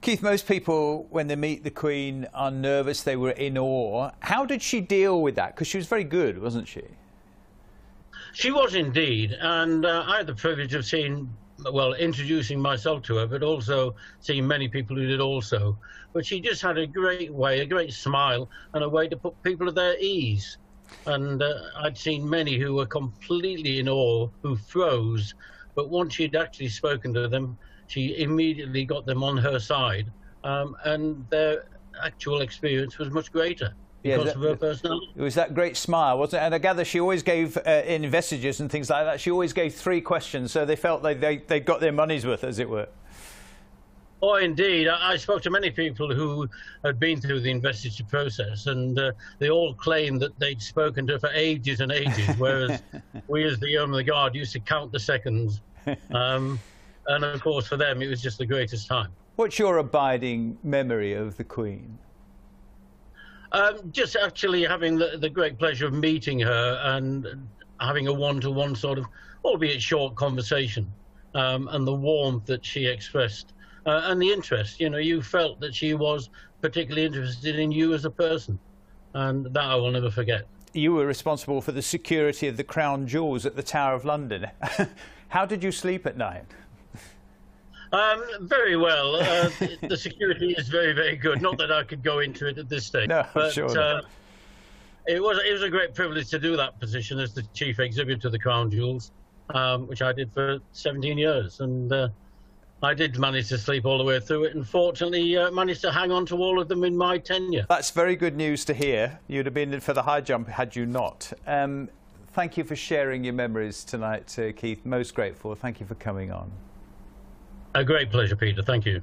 Keith, most people, when they meet the Queen, are nervous. They were in awe. How did she deal with that? Because she was very good, wasn't she? She was indeed. And uh, I had the privilege of seeing, well, introducing myself to her, but also seeing many people who did also. But she just had a great way, a great smile, and a way to put people at their ease. And uh, I'd seen many who were completely in awe, who froze. But once she'd actually spoken to them, she immediately got them on her side, um, and their actual experience was much greater because that, of her personality. It was that great smile, wasn't it? And I gather she always gave, uh, in investitures and things like that, she always gave three questions, so they felt like they, they got their money's worth, as it were. Oh, indeed. I, I, spoke to many people who had been through the investiture process, and uh, they all claimed that they'd spoken to her for ages and ages, whereas we, as the Yeomen of the Guard, used to count the seconds. Um, and of course, for them, it was just the greatest time. What's your abiding memory of the Queen? Um, just actually having the, the, great pleasure of meeting her and having a one-to-one sort of, albeit short conversation, um, and the warmth that she expressed uh, and the interest. You know, you felt that she was particularly interested in you as a person, and that I will never forget. You were responsible for the security of the crown jewels at the Tower of London. How did you sleep at night? Um, very well. Uh, the security is very, very good. Not that I could go into it at this stage. No, but, sure. Uh, it was it was a great privilege to do that position as the chief exhibitor of the Crown Jewels, um, which I did for 17 years, and uh, I did manage to sleep all the way through it, and fortunately uh, managed to hang on to all of them in my tenure. That's very good news to hear. You'd have been in for the high jump had you not. Um, thank you for sharing your memories tonight, uh, Keith. Most grateful. Thank you for coming on. A great pleasure, Peter. Thank you.